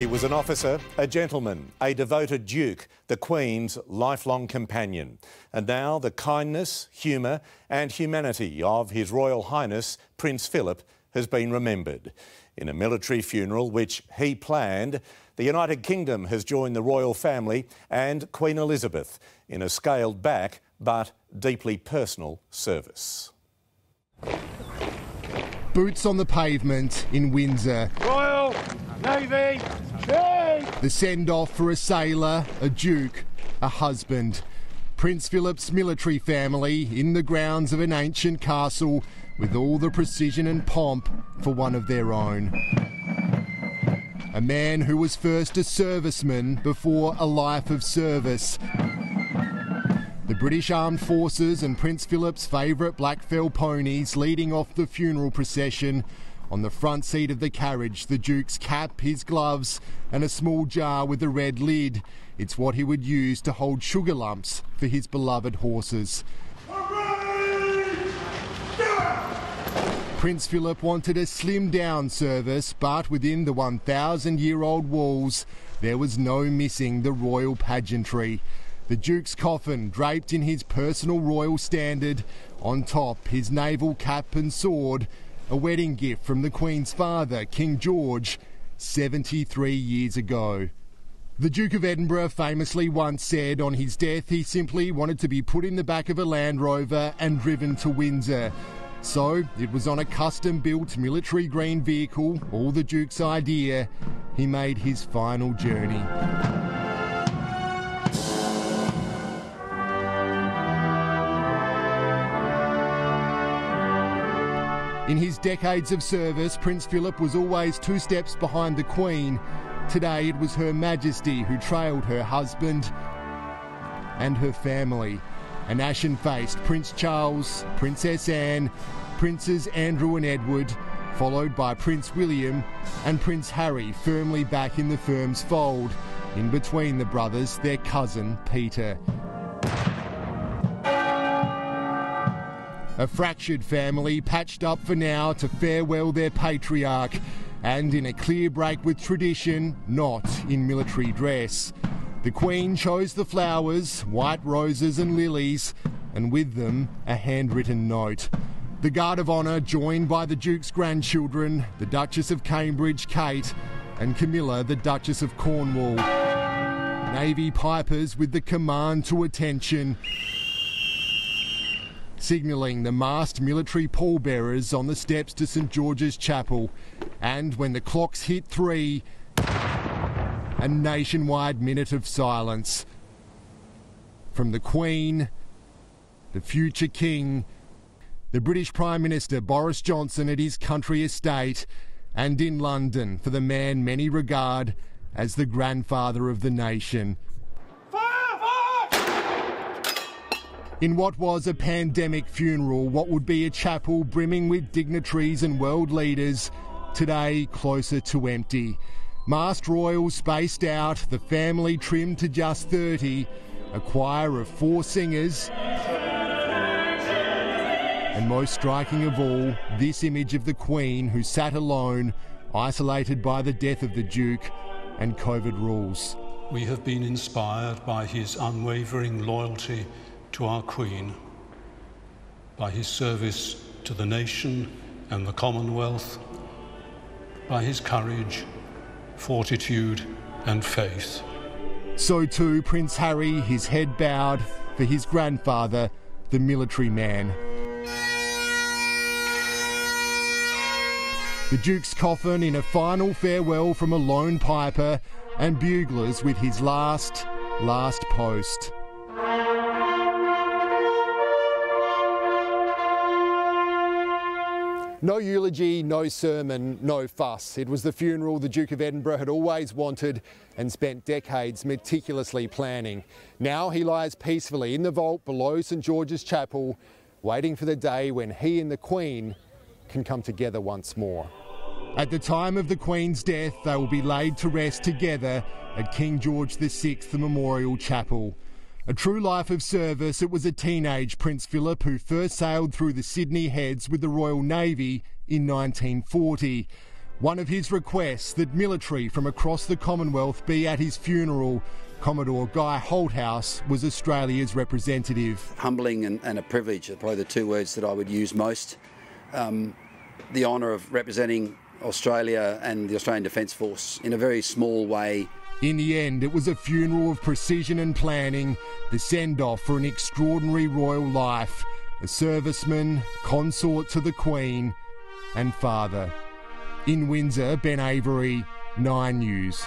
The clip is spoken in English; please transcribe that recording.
He was an officer, a gentleman, a devoted duke, the Queen's lifelong companion. And now the kindness, humour, and humanity of His Royal Highness Prince Philip has been remembered. In a military funeral which he planned, the United Kingdom has joined the royal family and Queen Elizabeth in a scaled back but deeply personal service. Boots on the pavement in Windsor. Royal Navy, The send off for a sailor, a duke, a husband. Prince Philip's military family in the grounds of an ancient castle with all the precision and pomp for one of their own. A man who was first a serviceman before a life of service. The British Armed Forces and Prince Philip's favourite black fell ponies leading off the funeral procession. On the front seat of the carriage, the Duke's cap, his gloves, and a small jar with a red lid. It's what he would use to hold sugar lumps for his beloved horses. Prince Philip wanted a slimmed down service, but within the 1,000 year old walls, there was no missing the royal pageantry. The Duke's coffin draped in his personal royal standard, on top his naval cap and sword, a wedding gift from the Queen's father, King George, 73 years ago. The Duke of Edinburgh famously once said on his death he simply wanted to be put in the back of a Land Rover and driven to Windsor. So it was on a custom built military green vehicle, all the Duke's idea, he made his final journey. In his decades of service, Prince Philip was always two steps behind the Queen. Today it was Her Majesty who trailed her husband and her family. An ashen faced Prince Charles, Princess Anne, Princes Andrew and Edward, followed by Prince William and Prince Harry firmly back in the firm's fold. In between the brothers, their cousin Peter. A fractured family patched up for now to farewell their patriarch, and in a clear break with tradition, not in military dress. The Queen chose the flowers, white roses and lilies, and with them a handwritten note. The Guard of Honour, joined by the Duke's grandchildren, the Duchess of Cambridge, Kate, and Camilla, the Duchess of Cornwall. Navy pipers with the command to attention signalling the masked military pallbearers on the steps to St George's Chapel. And when the clocks hit three, a nationwide minute of silence. From the Queen, the future King, the British Prime Minister Boris Johnson at his country estate, and in London for the man many regard as the grandfather of the nation. In what was a pandemic funeral, what would be a chapel brimming with dignitaries and world leaders, today closer to empty. Masked royals spaced out, the family trimmed to just 30, a choir of four singers. And most striking of all, this image of the Queen who sat alone, isolated by the death of the Duke and COVID rules. We have been inspired by his unwavering loyalty to our Queen, by his service to the nation and the Commonwealth, by his courage, fortitude, and faith. So too Prince Harry, his head bowed for his grandfather, the military man. The Duke's coffin in a final farewell from a lone piper and buglers with his last, last post. No eulogy, no sermon, no fuss. It was the funeral the Duke of Edinburgh had always wanted and spent decades meticulously planning. Now he lies peacefully in the vault below St George's Chapel, waiting for the day when he and the Queen can come together once more. At the time of the Queen's death, they will be laid to rest together at King George VI Memorial Chapel. A true life of service, it was a teenage Prince Philip who first sailed through the Sydney Heads with the Royal Navy in 1940. One of his requests that military from across the Commonwealth be at his funeral. Commodore Guy Holthouse was Australia's representative. Humbling and, and a privilege are probably the two words that I would use most. Um, the honour of representing Australia and the Australian Defence Force in a very small way. In the end, it was a funeral of precision and planning, the send off for an extraordinary royal life, a serviceman, consort to the Queen, and father. In Windsor, Ben Avery, 9 News.